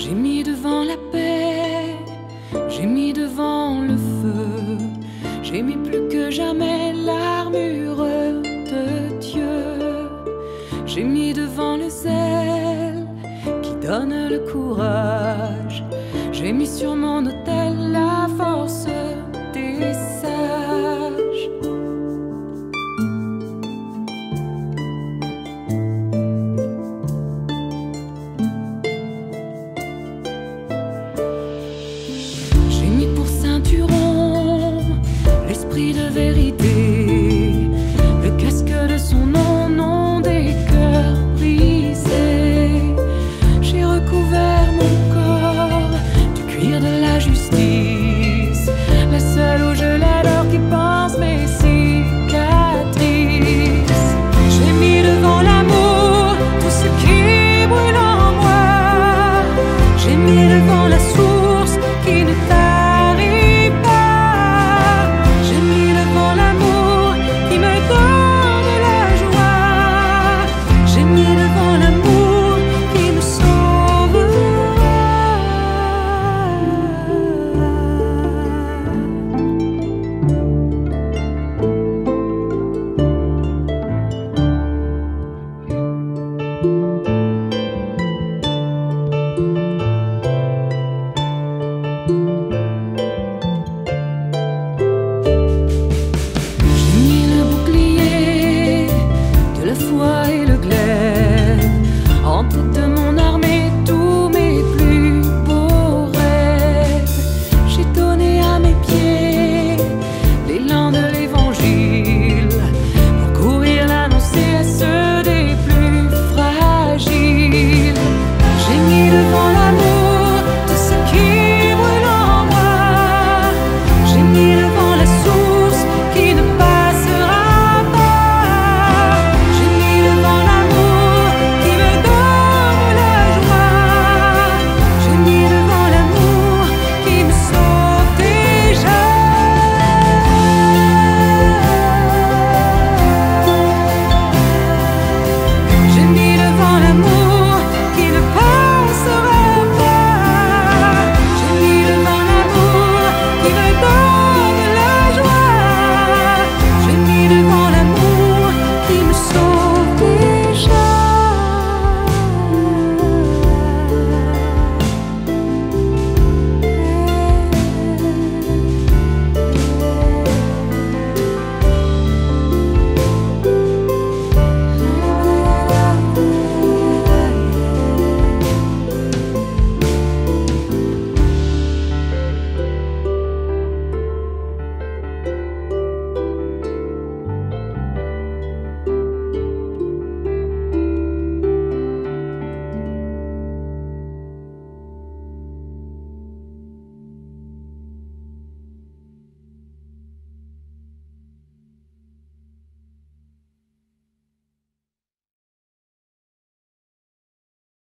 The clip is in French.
J'ai mis devant la paix, j'ai mis devant le feu, j'ai mis plus que jamais l'armure de Dieu. J'ai mis devant le zèle qui donne le courage, j'ai mis sur mon charité. beautiful